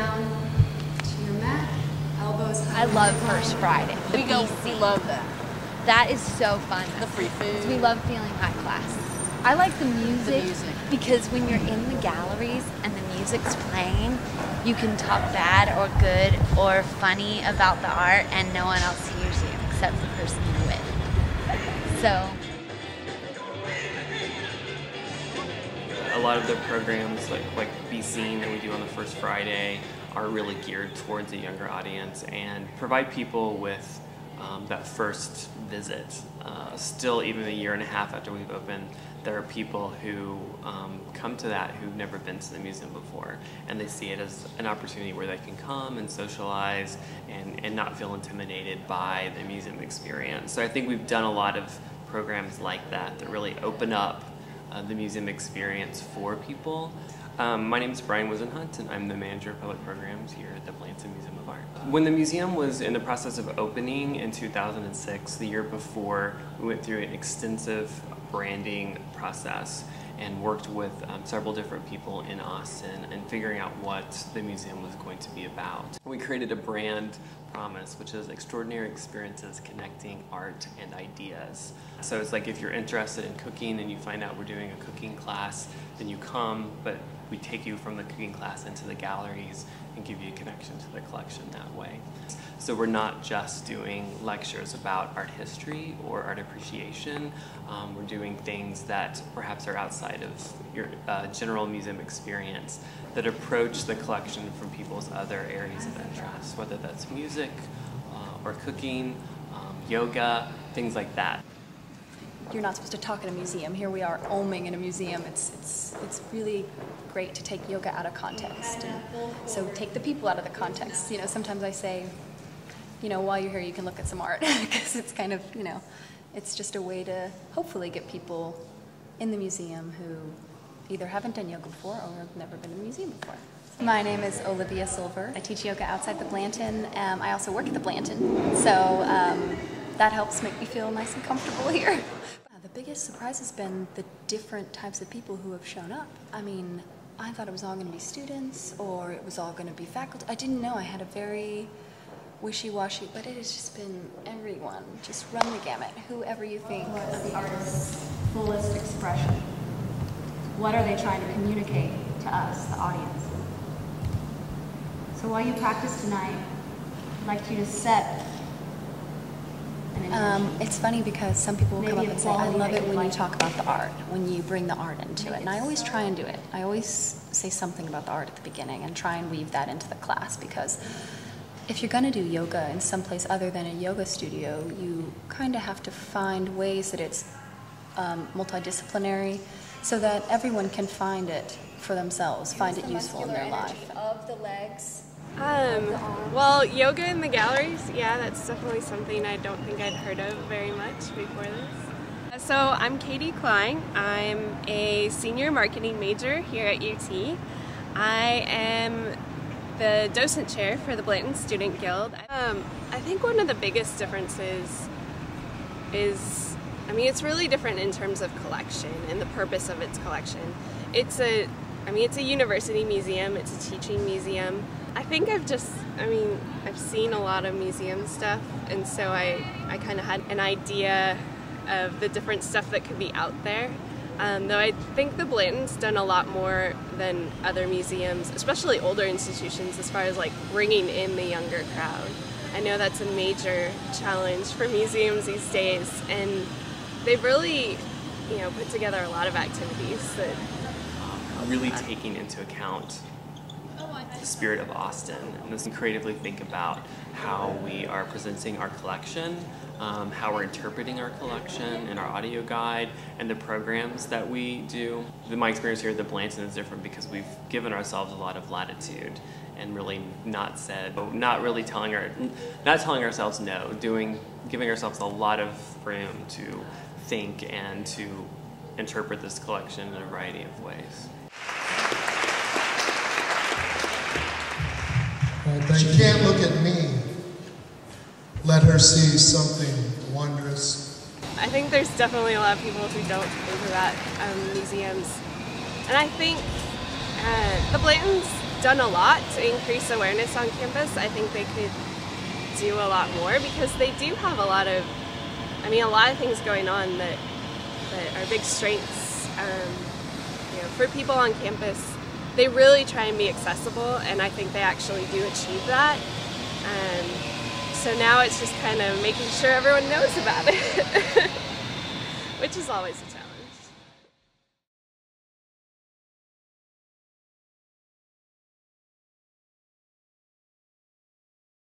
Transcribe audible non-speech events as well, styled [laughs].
down to your mat. Elbows I love First Friday. The We go, BC. we love that. That is so fun. The free food. We love feeling high class. I like the music, music. because when you're in the galleries and the music's playing, you can talk bad or good or funny about the art and no one else hears you except the person you're with. So lot of the programs like like B scene that we do on the first Friday are really geared towards a younger audience and provide people with um, that first visit. Uh, still, even a year and a half after we've opened, there are people who um, come to that who've never been to the museum before, and they see it as an opportunity where they can come and socialize and, and not feel intimidated by the museum experience. So I think we've done a lot of programs like that that really open up uh, the museum experience for people. Um, my name is Brian Wisenhunt, and I'm the manager of public programs here at the Blanton Museum of Art. When the museum was in the process of opening in 2006, the year before, we went through an extensive branding process and worked with um, several different people in Austin and figuring out what the museum was going to be about. We created a brand promise, which is extraordinary experiences connecting art and ideas. So it's like if you're interested in cooking and you find out we're doing a cooking class, then you come, but we take you from the cooking class into the galleries and give you a connection to the collection that way. So we're not just doing lectures about art history or art appreciation. Um, we're doing things that perhaps are outside of your uh, general museum experience that approach the collection from people's other areas of interest, whether that's music uh, or cooking, um, yoga, things like that. You're not supposed to talk in a museum. Here we are oming in a museum. It's, it's, it's really great to take yoga out of context. And so take the people out of the context. You know, sometimes I say, you know, while you're here, you can look at some art [laughs] because it's kind of, you know, it's just a way to hopefully get people in the museum who either haven't done yoga before or have never been in a museum before. My name is Olivia Silver. I teach yoga outside the Blanton. Um, I also work at the Blanton, so um, that helps make me feel nice and comfortable [laughs] here. The biggest surprise has been the different types of people who have shown up. I mean, I thought it was all going to be students or it was all going to be faculty. I didn't know. I had a very wishy-washy, but it has just been everyone. Just run the gamut. Whoever you think. What's the artist's fullest expression? What are they trying to communicate to us, the audience? So while you practice tonight, I'd like you to set. Um, it's funny because some people will come up and say, I love it when you talk about the art, when you bring the art into it. And I always try and do it. I always say something about the art at the beginning and try and weave that into the class because if you're going to do yoga in some place other than a yoga studio, you kind of have to find ways that it's um, multidisciplinary so that everyone can find it for themselves, find it useful in their life. Of the legs. Um, well, yoga in the galleries, yeah, that's definitely something I don't think I'd heard of very much before this. So, I'm Katie Klein. I'm a senior marketing major here at UT. I am the docent chair for the Blanton Student Guild. Um, I think one of the biggest differences is, I mean, it's really different in terms of collection and the purpose of its collection. It's a, I mean, it's a university museum, it's a teaching museum. I think I've just, I mean, I've seen a lot of museum stuff, and so I, I kind of had an idea of the different stuff that could be out there. Um, though I think the Blanton's done a lot more than other museums, especially older institutions, as far as like bringing in the younger crowd. I know that's a major challenge for museums these days, and they've really, you know, put together a lot of activities that really taking into account the spirit of Austin and just creatively think about how we are presenting our collection, um, how we're interpreting our collection and our audio guide, and the programs that we do. My experience here at the Blanton is different because we've given ourselves a lot of latitude and really not said, not really telling our, not telling ourselves no, doing, giving ourselves a lot of room to think and to interpret this collection in a variety of ways. She can't look at me. Let her see something wondrous. I think there's definitely a lot of people who don't think about um, museums, and I think uh, the Blanton's done a lot to increase awareness on campus. I think they could do a lot more because they do have a lot of, I mean, a lot of things going on that, that are big strengths. Um, you know, for people on campus, they really try and be accessible, and I think they actually do achieve that. Um, so now it's just kind of making sure everyone knows about it, [laughs] which is always a challenge.